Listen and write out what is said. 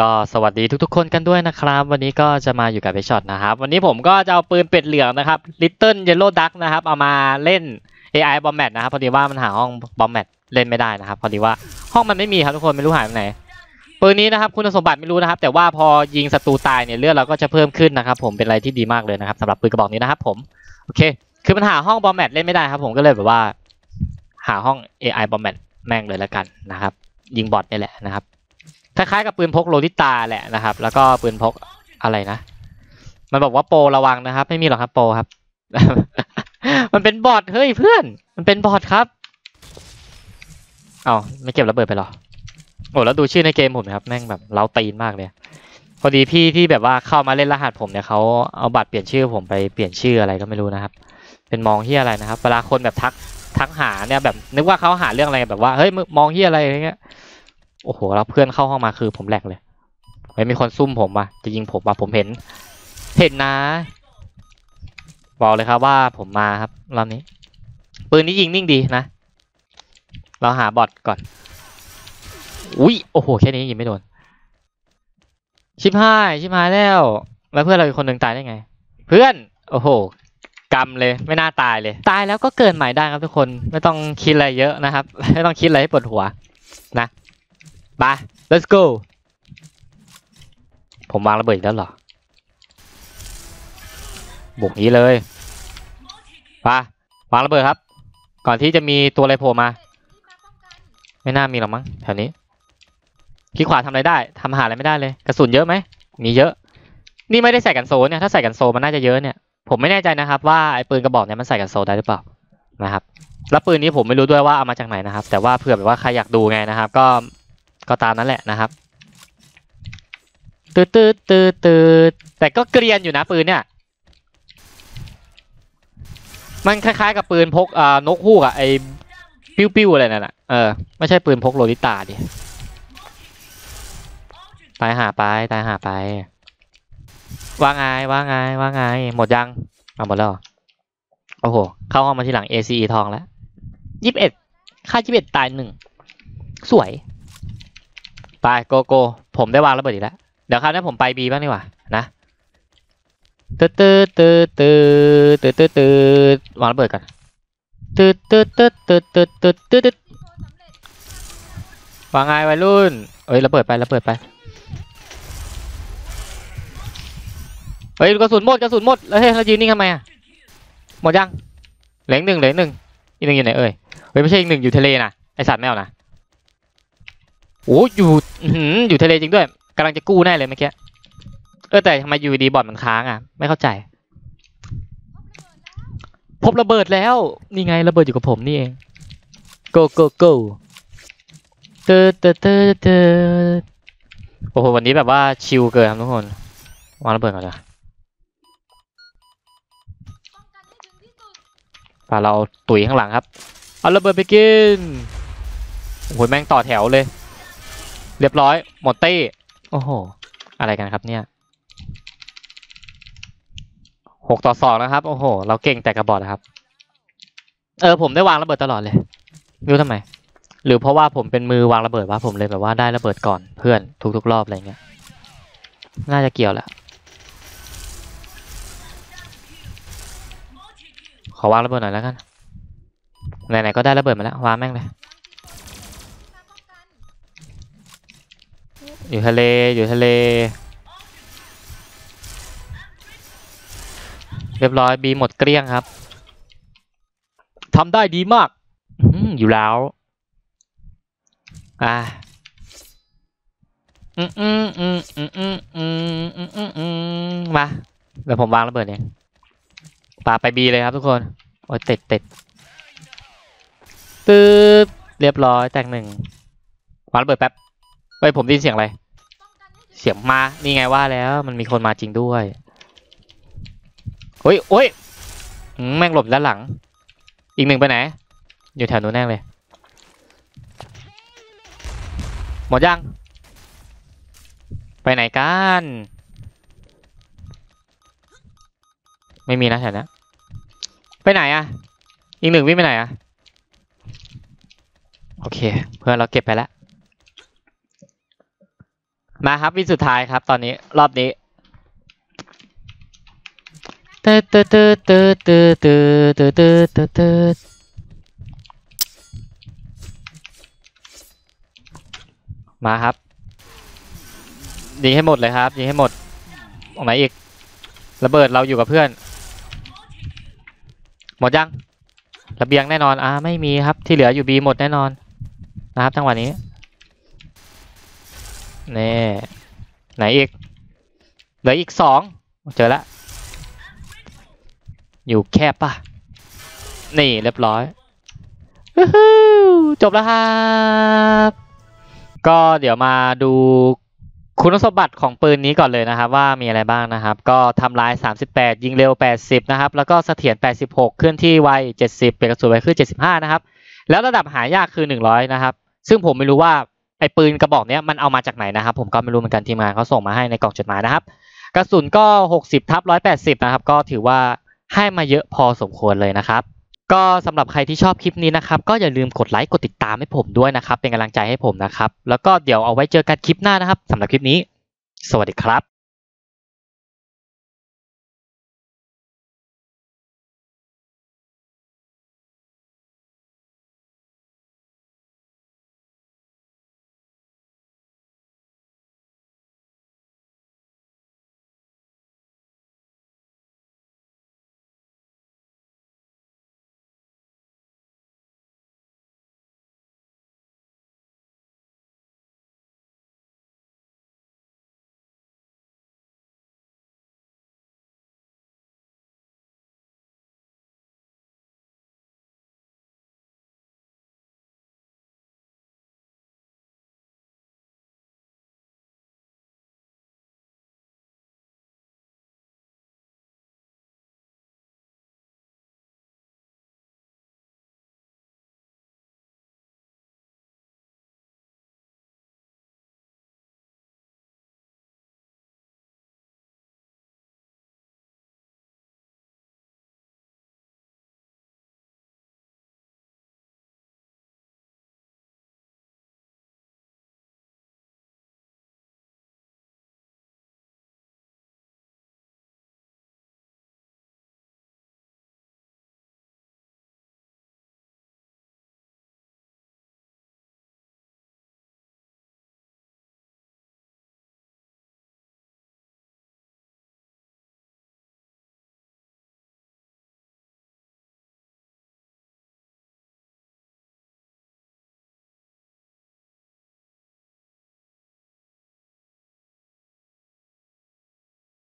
ก็สวัสดีทุกๆคนกันด้วยนะครับ วันนี้ก็จะมาอยู่กับไอช็อตนะครับ วันนี้ผมก็จะเอาปืนเป็ดเหลืองนะครับ Little Yellow Duck นะครับ เอามาเล่น AI Bomb Match นะครับ พอดีว่ามันหาห้อง Bomb Match เล่นไม่ได้นะครับ พอดีว่าห้องมันไม่มีครับทุกคนไม่รู้หายไปไหนปืนนี้นะครับคุณสมบัติไม่รู้นะครับ แต่ว่าพอยิงศัตรูตายเนี่ยเลือดเราก็จะเพิ่มขึ้นนะครับ ผมเป็นอะไรที่ดีมากเลยนะครับสำหรับปืนกระบอกนี้นะครับ ผมโอเค คือมันหาห้อง Bomb Mat เล่นไม่ได้ครับ ผมก็เลยแบบว่า หาห้อง AI Bomb Mat แม่งเลยแล้วกันนะครับ ยิงบอทนี่แหละนะครับ คล้ายๆกับปืนพกโลลิตาแหละนะครับ แล้วก็ปืนพกอะไรนะ มันบอกว่าโปรระวังนะครับ ไม่มีหรอกครับโปรครับ มันเป็นบอทเฮ้ยเพื่อน มันเป็นบอทครับเอาไม่เก็บระเบิดไปหรอโอ้แล้วดูชื่อในเกมผมนะครับแม่งแบบเล้าตีนมากเลยพอดีพี่ที่แบบว่าเข้ามาเล่นรหัสผมเนี่ยเขาเอาบัตรเปลี่ยนชื่อผมไปเปลี่ยนชื่ออะไรก็ไม่รู้นะครับ เป็นมองเฮียอะไรนะครับเวลาคนแบบทักทักหาเนี่ยแบบนึกว่าเขาหาเรื่องอะไรแบบว่าเฮ้ยมองเฮียอะไรอะไรเงี้ย โอ้โหแล้วเพื่อนเข้าห้องมาคือผมแหลกเลยเฮ้ยมีคนซุ่มผมว่ะจะยิงผมว่ะผมเห็น เห็นนะ บอกเลยครับว่าผมมาครับรอบนี้ ปืนนี้ยิงนิ่งดีนะ เราหาบอทก่อน อุ้ยโอ้โหแค่นี้ยิงไม่โดน ชิบหายชิบหายแล้ว แล้วเพื่อนเราอีกคนหนึ่งตายได้ไง เพื่อน โอ้โหกำเลยไม่น่าตายเลย ตายแล้วก็เกิดใหม่ได้ครับทุกคนไม่ต้องคิดอะไรเยอะนะครับ ไม่ต้องคิดอะไรให้ปวดหัวนะ ไป let's go ผมวางระเบิดอีกแล้วเหรอ บุกนี้เลยไปวางระเบิดครับ ก่อนที่จะมีตัวอะไรโผล่มา ไม่น่ามีหรอกมั้งแถวนี้คลิกขวาทำอะไรได้ทำหาอะไรไม่ได้เลย กระสุนเยอะไหมมีเยอะ นี่ไม่ได้ใส่กันโซเนี่ย ถ้าใส่กันโซมันน่าจะเยอะเนี่ย ผมไม่แน่ใจนะครับ ว่าไอ้ปืนกระบอกเนี่ยมันใส่กันโซได้หรือเปล่านะครับ แล้วปืนนี้ผมไม่รู้ด้วยว่าเอามาจากไหนนะครับ แต่ว่าเผื่อแบบว่าใครอยากดูไงนะครับ ก็ ก็ตามนั้นแหละนะครับตืดตืดตืดตืดแต่ก็เกรียนอยู่นะปืนเนี่ย มันคล้ายๆ กับปืนพกอ่านกฮูกอะไอปิ้วปิ้วๆอะไรนั่นอะเออไม่ใช่ปืนพกโลลิตาดิตายหาไปตายหาไป ว่าไงว่าไงว่าไง หมดยังเอาหมดแล้วโอ้โห เข้าห้องมาทีหลัง ACE ทองแล้วยี่สิบเอ็ดค่ายี่สิบเอ็ดตายหนึ่งสวย ไปโกโก้ผมได้วางระเบิดอีกแล้ว เดี๋ยวคราวนี้ผมไปบีบ้างดีกว่านะตืดตืดตืดตืดตืดตืดตืดวางระเบิดก่อนตืดตืดตืดตืดตืดตืดตืดตืดวางไงวัยรุ่นเอ้ยระเบิดไประเบิดไปเฮ้ยกระสุนหมดกระสุนหมดแล้วเฮ้ยเรายืนนิ่งทำไมอะหมดยังเหลืออกหนึ่งเหลืออกหนึ่งอีกหนึ่งอยู่ไหนเอ่ยเฮ้ยไม่ใช่อีกหนึ่งอยู่ทะเลนะไอสัตว์ไม่เอานะ โอ้อยู่อยู่ทะเลจริงด้วยกำลังจะกู้แน่เลยเมื่อกี้เออแต่ทำไมอยู่ดีบอดมันค้างอะ ไม่เข้าใจ พบระเบิดแล้ว นี่ไงระเบิดอยู่กับผมนี่เอง go go go เตอเตอเตอเตอโอ้โหวันนี้แบบว่าชิลเกินครับทุกคนวางระเบิดก่อนเลยป่าเราตุ๋ยข้างหลังครับ เอาระเบิดไปกินโอ้โหแม่งต่อแถวเลย เรียบร้อย หมดตี้โอ้โห อะไรกันครับเนี่ยหกต่อสองนะครับ โอ้โห เราเก่งแต่กระบอกนะครับ เออ ผมได้วางระเบิดตลอดเลยไม่รู้ทำไม หรือเพราะว่าผมเป็นมือวางระเบิดว่าผมเลยแบบว่าได้ระเบิดก่อนเพื่อนทุกๆรอบอะไรเงี้ย น่าจะเกี่ยวแหละ ขอวางระเบิดหน่อยแล้วกัน ไหนๆก็ได้ระเบิดมาแล้ววางแม่งเลย อยู่ทะเลอยู่ทะเล เรียบร้อยบีหมดเกลี้ยงครับทำได้ดีมากอยู่แล้ว อะมอืมอืมอืมอืมอืมอืาเดี๋ยวผมวางระเบิดเนี่ยปาไปบีเลยครับทุกคน โอ้ติดติดตึ๊บเรียบร้อยแตกหนึ่งวางระเบิดแป๊บ ฮ้ยผมได้ยินเสียงอะไร เสียงมา นี่ไงว่าแล้ว มันมีคนมาจริงด้วยเฮ้ยโอ้ยแม่งหลบด้านหลัง อีกหนึ่งไปไหน อยู่แถวนู้นแน่เลย หมดยัง ไปไหนกัน ไม่มีนะแถวนี้ไปไหนอะอีกหนึ่งวิ่งไปไหนอะโอเค เพื่อนเราเก็บไปแล้ว มาครับวิสุดท้ายครับ ตอนนี้รอบนี้เตเตเตเตเตเตเตเตเตเตมาครับยิงให้หมดเลยครับยิงให้หมดออกไหนอีก ระเบิดเราอยู่กับเพื่อน หมดยังระเบียงแน่นอนอ่าไม่มีครับที่เหลืออยู่บีหมดแน่นอนนะครับจังหวะนี้ นี่ไหนอีกเหลืออีกสองเจอแล้วอยู่แคบปะนี่เรียบร้อยจบแล้วครับ ก็เดี๋ยวมาดูคุณสมบัติของปืนนี้ก่อนเลยนะครับ ว่ามีอะไรบ้างนะครับ ก็ทำลาย 38 ยิงเร็ว 80 นะครับ แล้วก็เสถียร 86 เคลื่อนที่ไว 70 เปลี่ยนกระสุนไวขึ้น75 นะครับ แล้วระดับหายากคือ 100 นะครับ ซึ่งผมไม่รู้ว่า ไอ้ปืนกระบอกเนี้ยมันเอามาจากไหนนะครับ ผมก็ไม่รู้เหมือนกันทีมงานเขาส่งมาให้ในกล่องจดหมายนะครับ กระสุนก็ 60ทับ180 นะครับ ก็ถือว่าให้มาเยอะพอสมควรเลยนะครับ ก็สำหรับใครที่ชอบคลิปนี้นะครับ ก็อย่าลืมกดไลค์กดติดตามให้ผมด้วยนะครับ เป็นกำลังใจให้ผมนะครับ แล้วก็เดี๋ยวเอาไว้เจอกันคลิปหน้านะครับสำหรับคลิปนี้ สวัสดีครับ